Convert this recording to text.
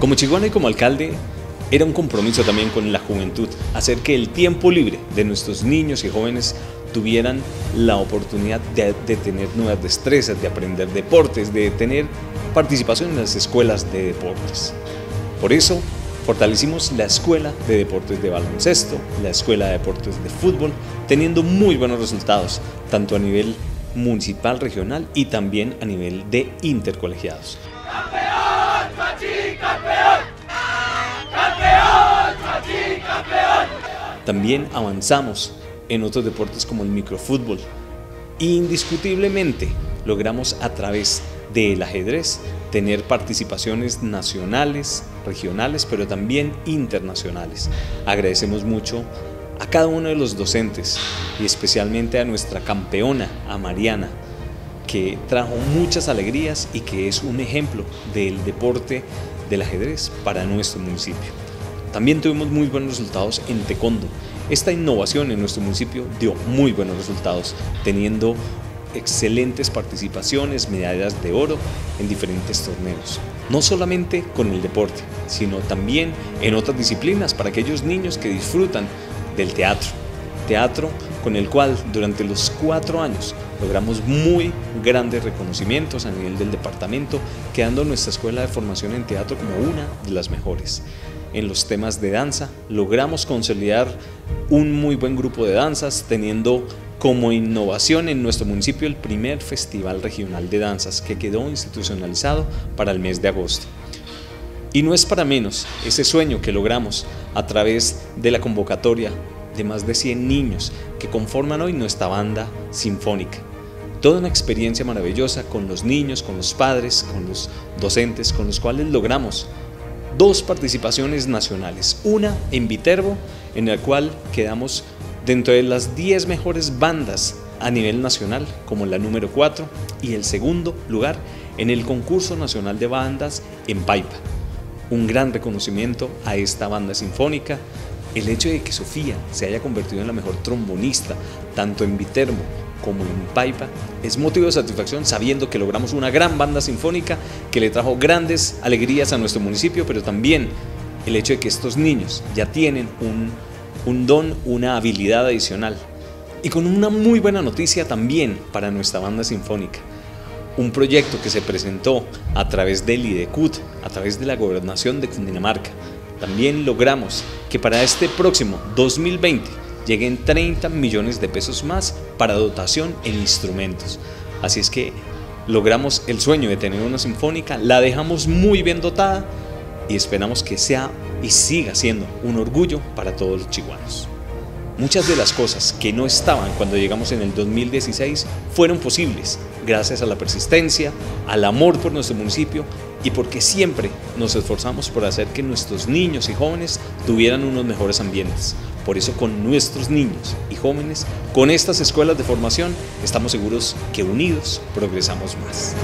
Como chiguano y como alcalde, era un compromiso también con la juventud, hacer que el tiempo libre de nuestros niños y jóvenes tuvieran la oportunidad de, de, tener nuevas destrezas, de aprender deportes, de tener participación en las escuelas de deportes. Por eso, fortalecimos la escuela de deportes de baloncesto, la escuela de deportes de fútbol, teniendo muy buenos resultados, tanto a nivel municipal, regional y también a nivel de intercolegiados. También avanzamos en otros deportes como el microfútbol. Indiscutiblemente logramos a través del ajedrez tener participaciones nacionales, regionales, pero también internacionales. Agradecemos mucho a cada uno de los docentes y especialmente a nuestra campeona, a Mariana, que trajo muchas alegrías y que es un ejemplo del deporte del ajedrez para nuestro municipio. También tuvimos muy buenos resultados en taekwondo. Esta innovación en nuestro municipio dio muy buenos resultados, teniendo excelentes participaciones, medallas de oro en diferentes torneos. No solamente con el deporte, sino también en otras disciplinas para aquellos niños que disfrutan del teatro. Teatro con el cual durante los cuatro años logramos muy grandes reconocimientos a nivel del departamento, quedando nuestra escuela de formación en teatro como una de las mejores. En los temas de danza logramos consolidar un muy buen grupo de danzas, teniendo como innovación en nuestro municipio el primer Festival Regional de Danzas que quedó institucionalizado para el mes de agosto. Y no es para menos ese sueño que logramos a través de la convocatoria de más de 100 niños que conforman hoy nuestra banda sinfónica. Toda una experiencia maravillosa con los niños, con los padres, con los docentes, con los cuales logramos dos participaciones nacionales. Una en Viterbo, en la cual quedamos dentro de las 10 mejores bandas a nivel nacional, como la número 4, y el segundo lugar en el concurso nacional de bandas en Paipa. Un gran reconocimiento a esta banda sinfónica, el hecho de que Sofía se haya convertido en la mejor trombonista, tanto en Viterbo como en Paipa, es motivo de satisfacción sabiendo que logramos una gran banda sinfónica que le trajo grandes alegrías a nuestro municipio, pero también el hecho de que estos niños ya tienen un un don, una habilidad adicional. Y con una muy buena noticia también para nuestra banda sinfónica. Un proyecto que se presentó a través del IDECUT, a través de la gobernación de Cundinamarca. También logramos que para este próximo 2020 lleguen 30 millones de pesos más para dotación en instrumentos. Así es que logramos el sueño de tener una sinfónica, la dejamos muy bien dotada y esperamos que sea y siga siendo un orgullo para todos los chihuahuas. Muchas de las cosas que no estaban cuando llegamos en el 2016 fueron posibles gracias a la persistencia, al amor por nuestro municipio y porque siempre nos esforzamos por hacer que nuestros niños y jóvenes tuvieran unos mejores ambientes. Por eso con nuestros niños y jóvenes, con estas escuelas de formación, estamos seguros que unidos progresamos más.